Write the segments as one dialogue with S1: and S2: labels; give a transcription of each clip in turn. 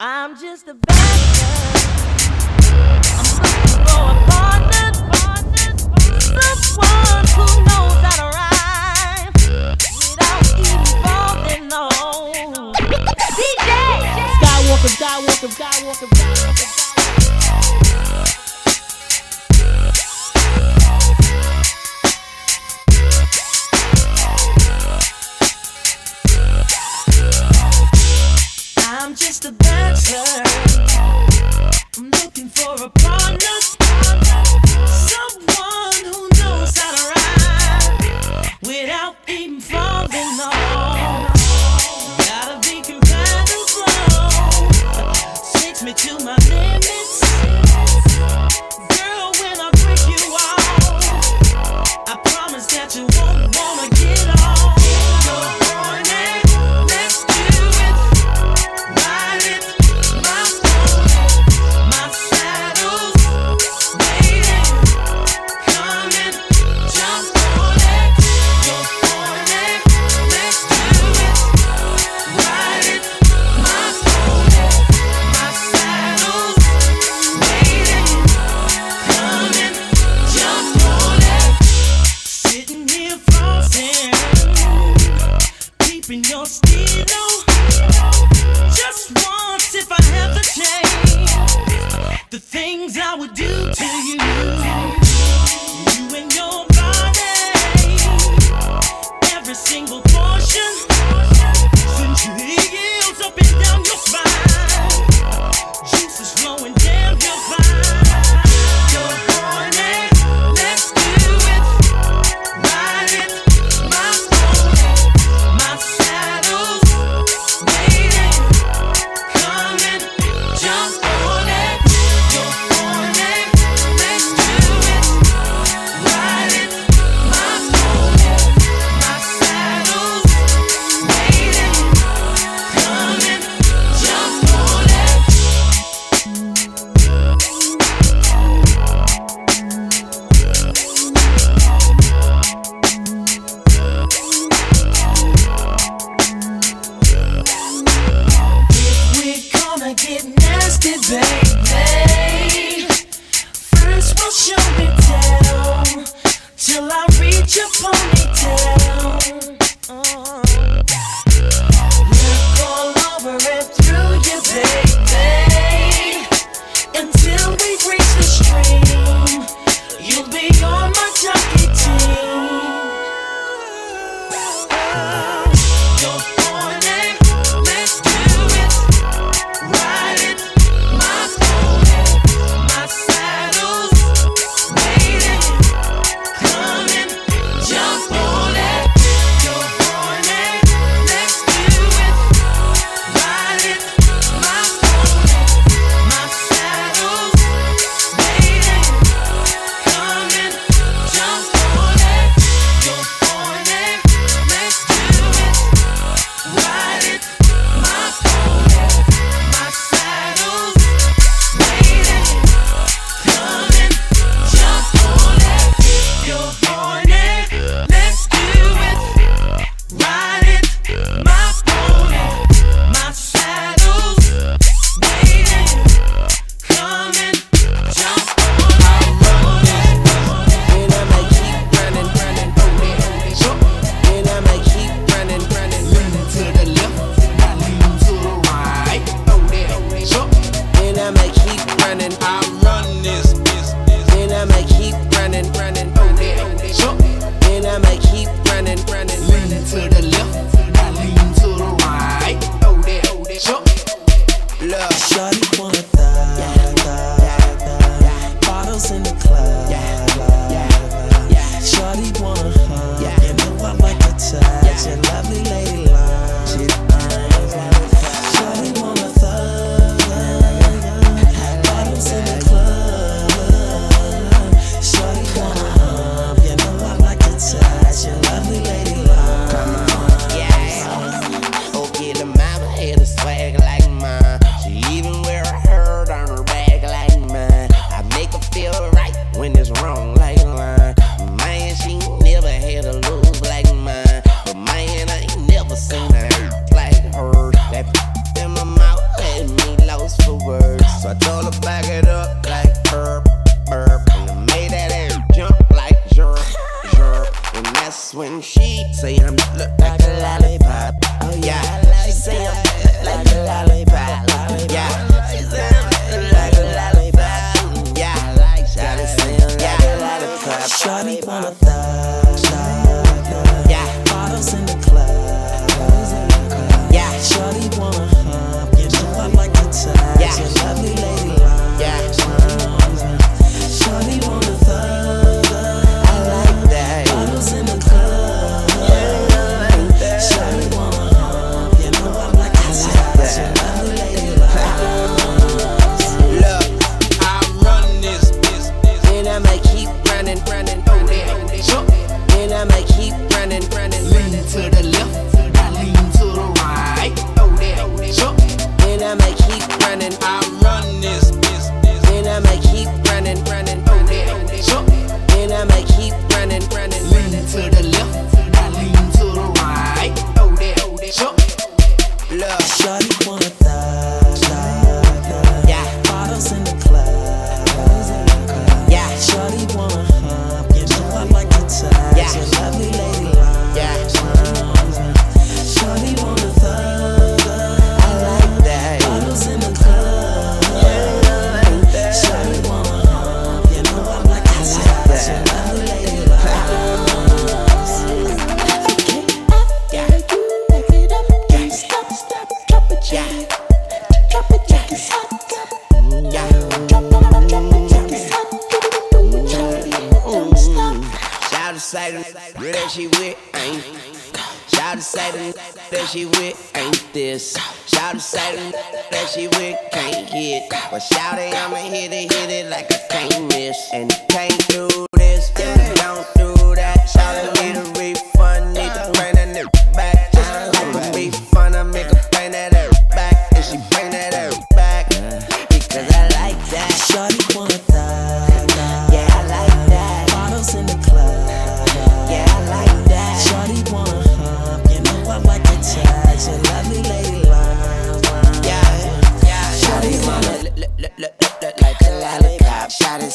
S1: I'm just a bachelor. I'm looking for a partner, partner, partner, someone who knows how to rhyme. without involving no DJ. Skywalker, Skywalker, Skywalker, Skywalker. likes to. I'm looking for a partner, someone who knows how to ride without.
S2: In the club.
S3: Yeah.
S2: Shorty wanna know I like the.
S3: Yeah.
S2: Lovely lady.
S3: that she with can't hit. But shout it, I'ma hit it, hit it like I can't miss. And can't do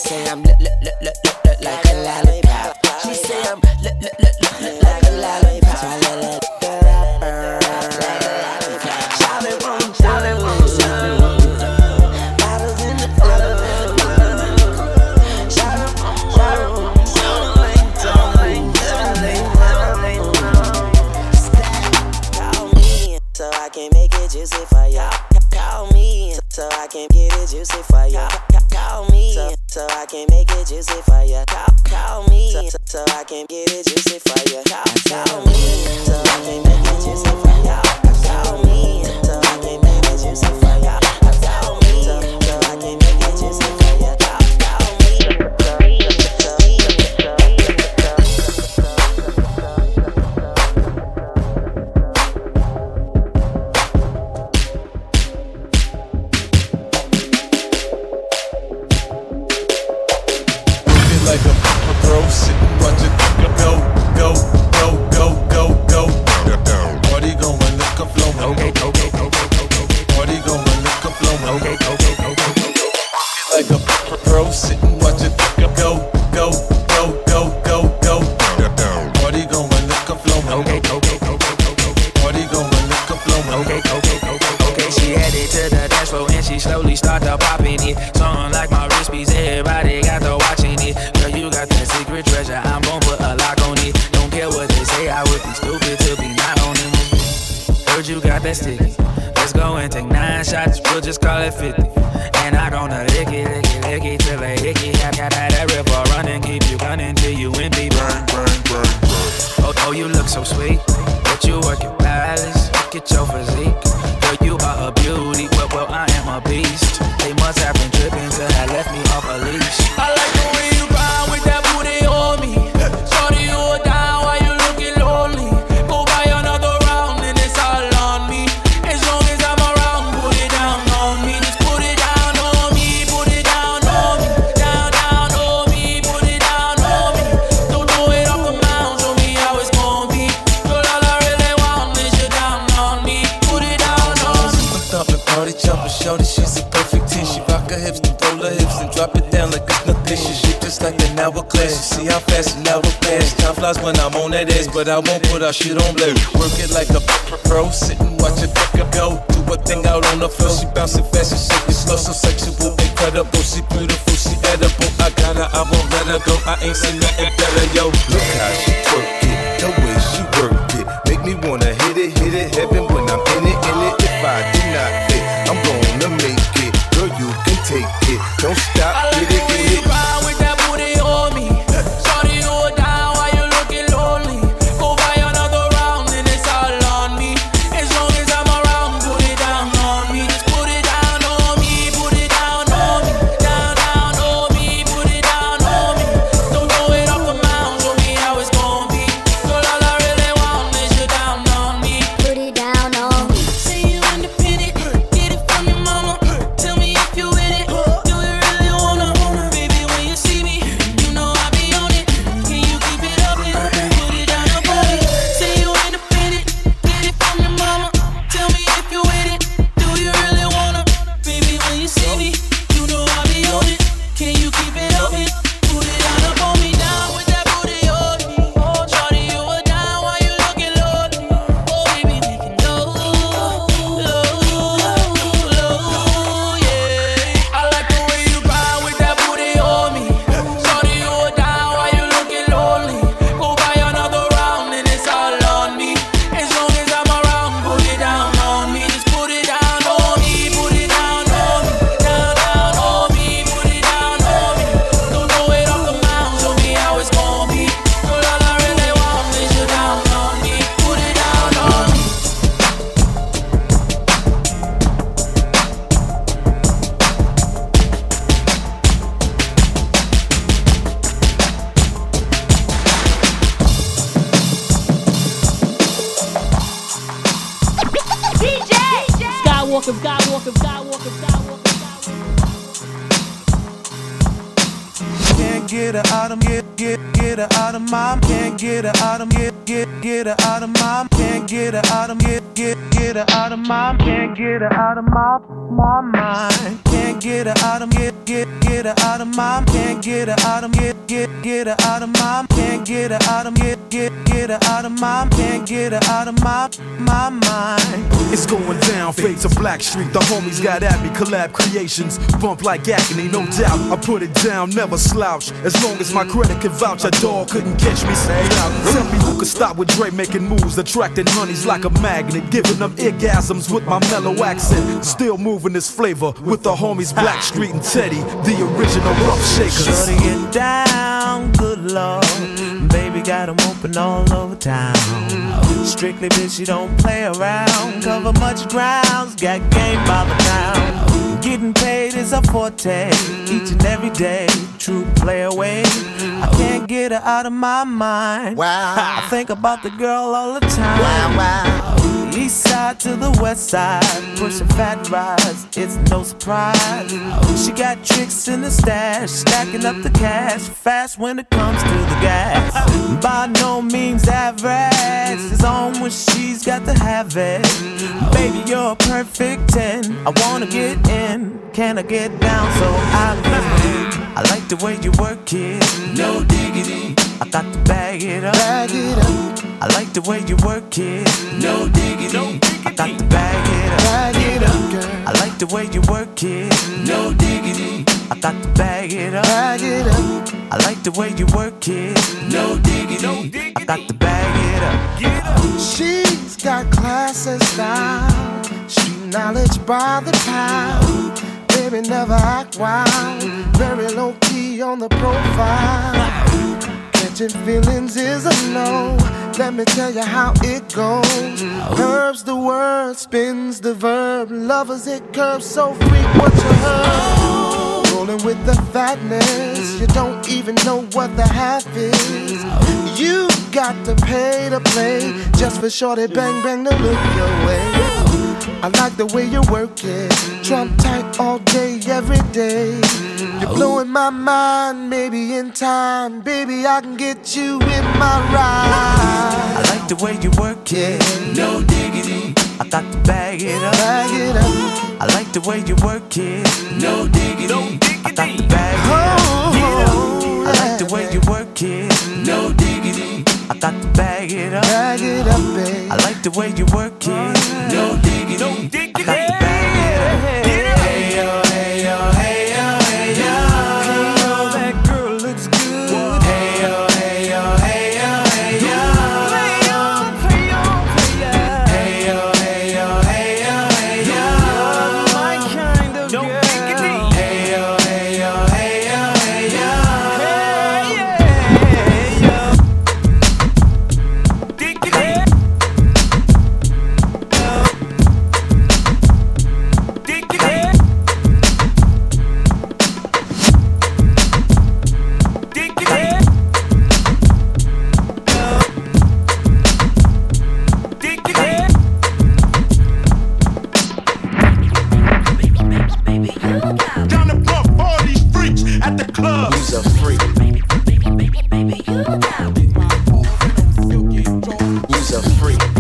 S3: say I'm look,
S4: lit, lit, how
S5: fast hour pass. Time flies when I'm on that ass, but I won't put our shit on blast. Work it like a pro, sit and watch it fuck go. Do a thing out on the floor. She bouncing fast and shaking slow, so sexual, incredible. She beautiful, she edible. I got her, I won't let her go. I ain't seen nothing better, yo. Look how she twerk it, the way she work it, make me wanna hit it, hit it, heaven when get
S6: her out of get get her out of my can't get her out of get get get her out of my can't get her out of my my mind can't get her out of get get get her out of my can't get her out of get get get her out of my can't get her out of get get get her out of my can't get her out of my my mind
S7: It's going down, fade to Blackstreet. The homies got at me, collab creations. Bump like agony, no doubt. I put it down, never slouch. As long as my credit can vouch, a dog couldn't catch me. Say out. Tell me who could stop with Dre making moves, attracting honeys like a magnet, giving them orgasms with my mellow accent. Still moving this flavor with the homies Blackstreet and Teddy, the original rough shakers.
S6: Shorty get down, good lord. Baby got 'em open all over town. Strictly bitch, you don't play around. Cover much grounds, got game by the pound. Getting paid is a forte, each and every day. True play away. I can't get her out of my mind.
S2: Wow.
S6: I think about the girl all the time.
S2: Wow, wow.
S6: East side to the west side, pushing fat rides, it's no surprise. She got tricks in the stash, stacking up the cash, fast when it comes to the gas. By no means average, it's on when she's got to have it. Baby, you're a perfect 10. I wanna get in, can I get down so I can? I like the way you work it, no diggity. I got to bag it up. Bag it up. I like the way you work it. No diggity. I got to bag it up. Bag it up, girl. I like the way you work it. No diggity. I got to bag it up. Bag it up. I like the way you work it. No diggity. I got to bag it up.
S8: She's got class and style, street knowledge by the pound. Baby, never act wild, very low key on the profile. Catching feelings is a no. Let me tell you how it goes. Curves the word, spins the verb. Lovers it curves so what you heard. Rolling with the fatness, you don't even know what the half is. You got to pay to play just for shorty bang bang to look your way. I like the way you work it. Trump tight all day, every day. You're blowing my mind, maybe in time. Baby, I can get you in my ride.
S6: I like the way you work it. No diggity. I got to bag it up.
S8: Bag it up.
S6: I like the way you work it. No diggity. I got to bag it up. Oh, I like the way you work it. No diggity. I got to bag it up.
S8: Bag it up, babe.
S6: I like the way you work it.
S5: 兄弟。
S2: Who's a freak?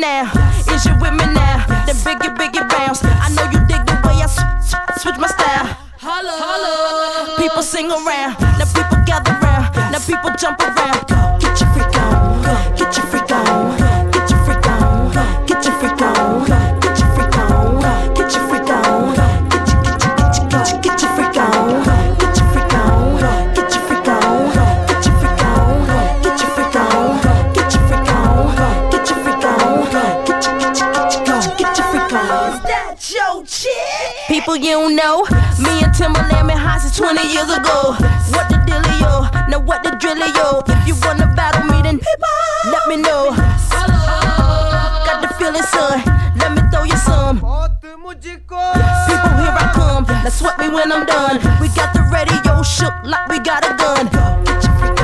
S9: now. Is that your chick? People you know, me and Timbaland been hot since 20 years ago. What the dealio? Now what the drillio? If you wanna battle me, then let me know. Hello. Got the feeling, son. Let me throw you some. People, here I come. Now sweat me when I'm done. We got the radio shook like we got a gun. Get your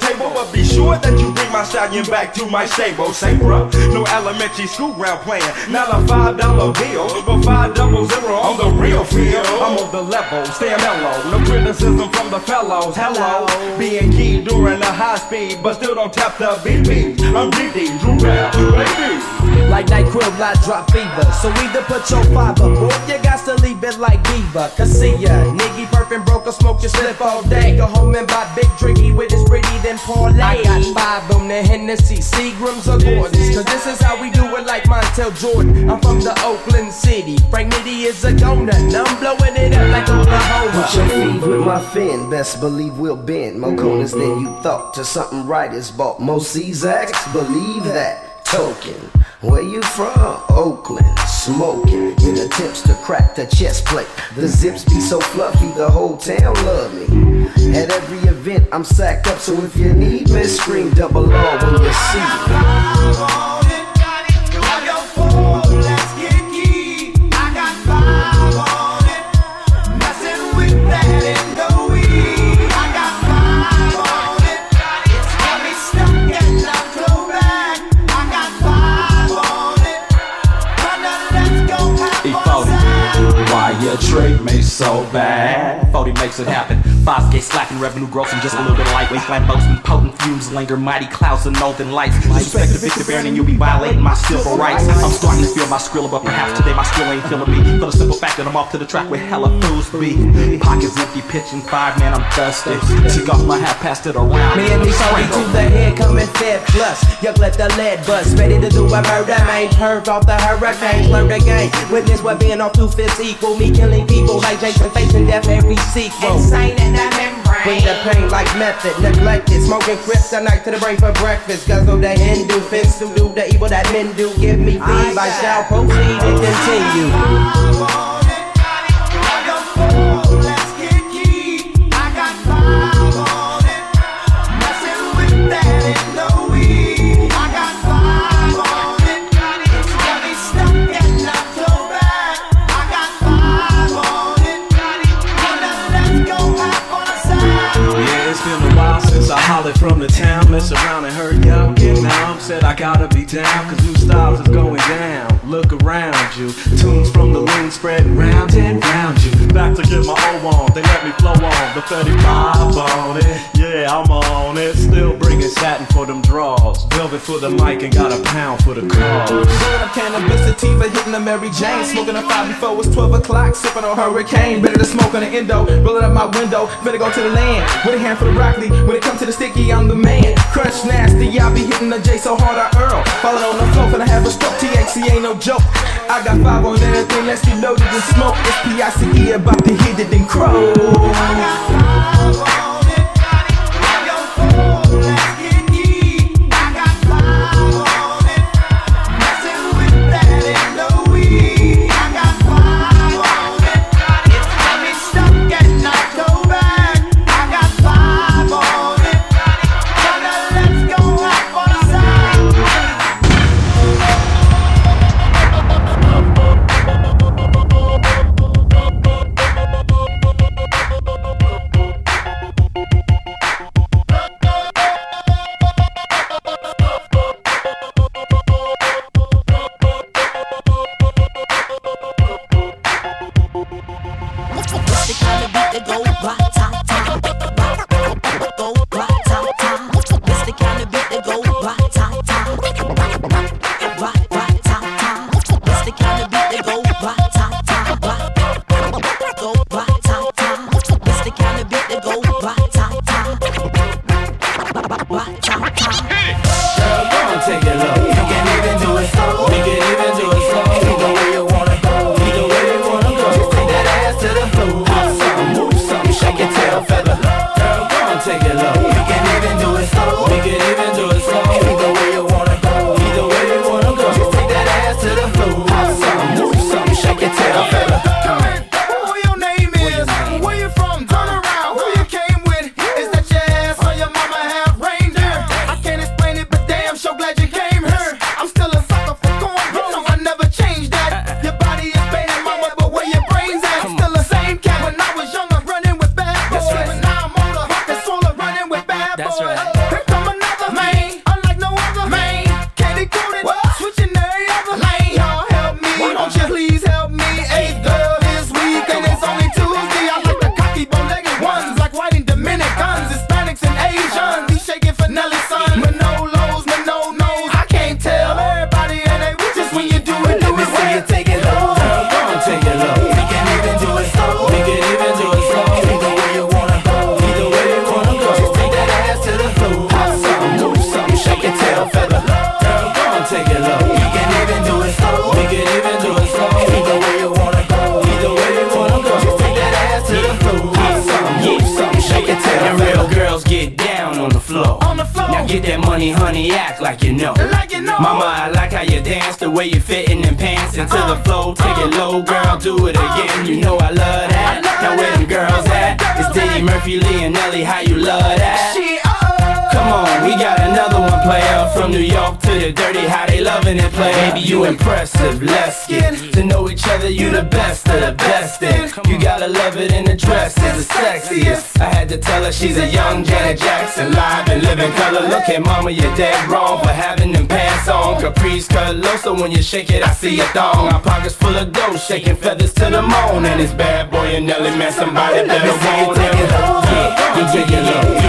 S10: but be sure that you bring my stallion back to my stable. Say, bruh, no elementary school ground playing. Not a five dollar bill, but five double zero on the real field. I'm on the level, stay mellow. No criticism from the fellows. Hello, being key during the high speed, but still don't tap the BP. I'm DD, Drew Bell, baby.
S11: Like night crib, I drop fever. So either put your fiber, or you got to leave it like Diva. Cause see ya, nigga perfect broke, or smoke your slip all day. Go home and buy big drinky with his pretty, then parlay. I got five on the Hennessy, Seagrams or Gordons. Cause this is how we do it like Montel Jordan. I'm from the Oakland City. Frank Nitti is a donut. and I'm blowing it up like Oklahoma.
S3: Put your feet with my fin, best believe we'll bend. More corners than you thought. To something right is bought. Most Czaks, believe that. Token. Where you from? Oakland, smoking. In attempts to crack the chest plate. The zips be so fluffy, the whole town love me. At every event, I'm sacked up, so if you need me, scream double R when you see me.
S12: So bad? 40 makes it happen. Five gate slapping, revenue growth, and just a little bit of lightweight flamboasting, potent fumes linger, mighty clouds and northern lights. Disrespect the Victor Baron, and you'll be violating my civil rights. I'm starting to feel my skrilla, but perhaps today my skrill ain't feeling me. For the simple fact that I'm off to the track with hella fools be. Pockets empty, pitching five, man, I'm dusty. Took off my hat, passed it around.
S11: Me and me Cody to the head, coming fed plus. Yuck, let the lead bust. Ready to do a murder, man. Perved off the hurricane, learn the game. Witness what being off two fists equal. Me killing people like Jason facing death every sequel. Insane in the membrane. Bring the pain like method, neglected. Smoking kryptonite to the brain for breakfast. Guzzle the Hindu, fins to do the evil that men do. Give me feed, I shall proceed and continue.
S13: Mess around and heard y'all get numb. Said I gotta be down, cause new styles is going down. Look around you. Tunes from the loon spreading round and round you. Back to get my O on, they let me flow on. The 35 on it, yeah, I'm on it. Still bringing satin for them draws. Velvet for the mic and got a pound for the cause.
S11: Rolling up cannabis sativa, hitting a Mary Jane. Smoking a five before it's 12 o'clock. Sipping on hurricane. Better to smoke on the endo. Rolling up my window. Better go to the land. With a hand for the broccoli. When it comes to the sticky, I'm the man. Crunch nasty. I be hitting the J so hard I Earl. Falling on the floor, finna have a stroke. THC ain't no joke. I got five on everything. Get loaded and smoke. It's P-I-C-E about to hit it and crow.
S14: Like you know.
S8: Like you know.
S14: Mama, I like how you dance, the way you fit in them pants into the uh, flow. Take it uh, low, girl, uh, do it again. You know I love that. Now where them girls at? It's Diddy, Murphy, Lee, and Nelly. How you love that?
S8: She, uh,
S14: Come on, we got another one player from New York to the dirty. How they loving it, play. Baby, you impressive. Let's get to know each other. You the best of the best. You gotta love it in the dress. Is the sexiest. I had to tell her she's a young Janet Jackson, live and living color. Look at mama, you're dead wrong for having them pants on. Caprice cut low, so when you shake it, I see a thong. My pockets full of dough, shaking feathers to the moon. And it's bad boy and Nelly, man, somebody better want him. Yeah, you take it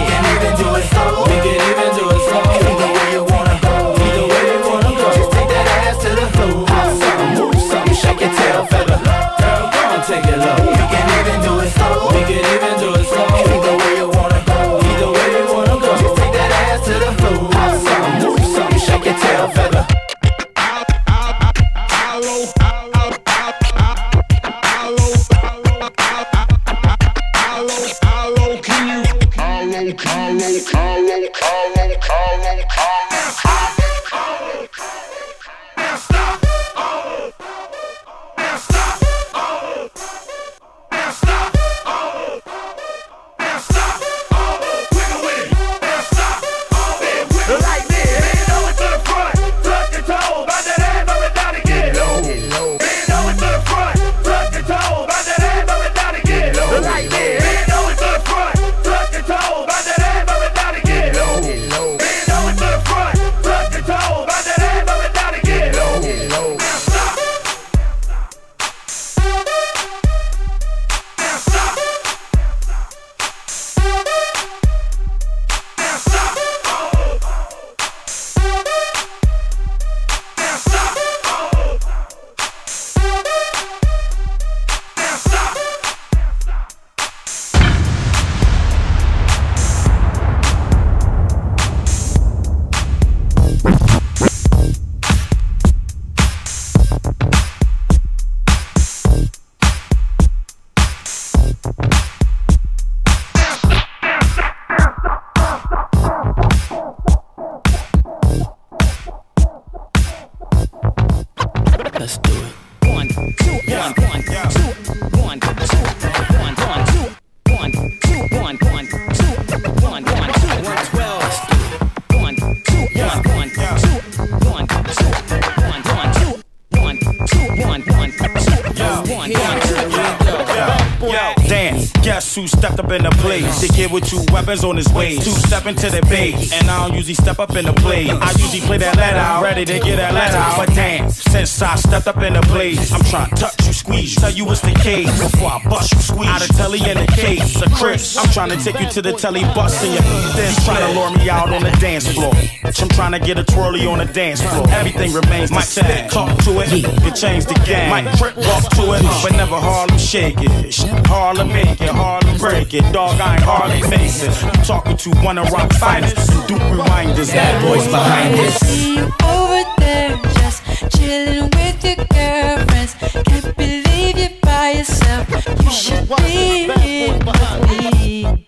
S15: who stepped up in the place? The kid with two weapons on his waist. Two step into the base, and I don't usually step up in the place. I usually play that let out, ready to get that let out. But dance, since I stepped up in the place, I'm trying to touch you, squeeze you, tell you what's the case before I bust you, squeeze. Out of telly in the case, a Chris. I'm trying to take you to the telly bus in your then trying to lure me out on the dance floor. I'm trying to get a twirly on the dance floor. Everything remains the same. Talk to it, you change the game. Might trip, walk to it, but never Harlem shake it. Harlem make it, Harlem break it. Dog, I ain't it. You talking to one of rock finest Duke reminders. Bad boys behind this.
S16: see you over there, just chilling with your girlfriends. Can't believe you're by yourself. You should be with me,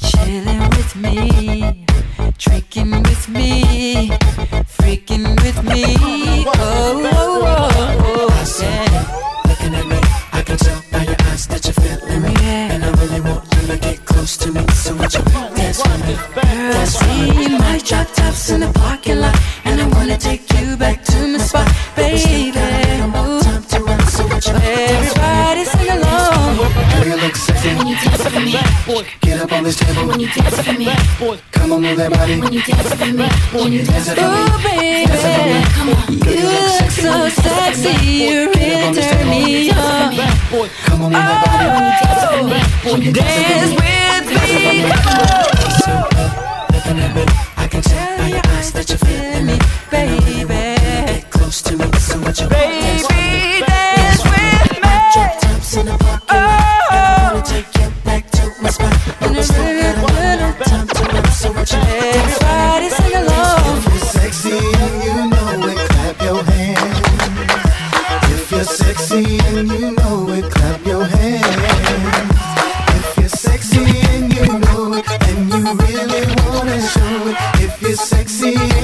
S16: chilling with me, drinking with me, freaking with me. Oh, oh, oh, oh yeah.
S17: that body. When you dance with me, when you dance with me.
S16: Baby, you look so sexy. You really turn me on.
S17: Come on, oh, dance
S16: with me. Come on. Oh.
S17: I can tell by your eyes that you're. and you
S16: really
S17: wanna show it if you're sexy.